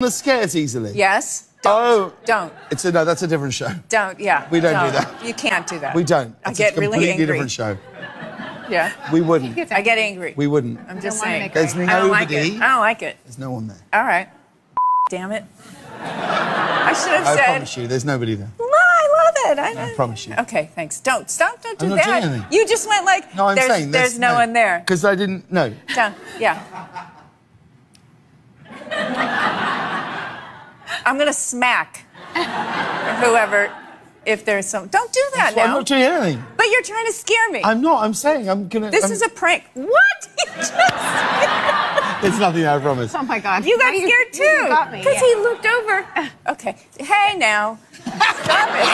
the scares easily? Yes. Don't. Oh. Don't. It's a no. That's a different show. Don't. Yeah. We don't do that. You can't do that. We don't. I It's get a really completely angry. different show. Yeah. We wouldn't. I get angry. We wouldn't. I'm just saying. make There's right. I don't like nobody. it. I don't like it. There's no one there. All right. Damn it. I should have I said. I promise you, there's nobody there. No, I love it. I, I promise you. Okay, thanks. Don't stop. Don't do I'm not that. doing anything. You just went like. No, I'm there's, saying there's no, one there. Because I didn't know. Don't. Yeah. I'm gonna smack whoever if there's some. Don't do that So I'm now. not doing anything. But you're trying to scare me. I'm not. I'm saying I'm gonna. this I'm- is a prank. What? Just. It's nothing. I promise. Oh my God. You got Now scared too. You got me. Because yeah. he looked over. Okay. Hey now. Stop it.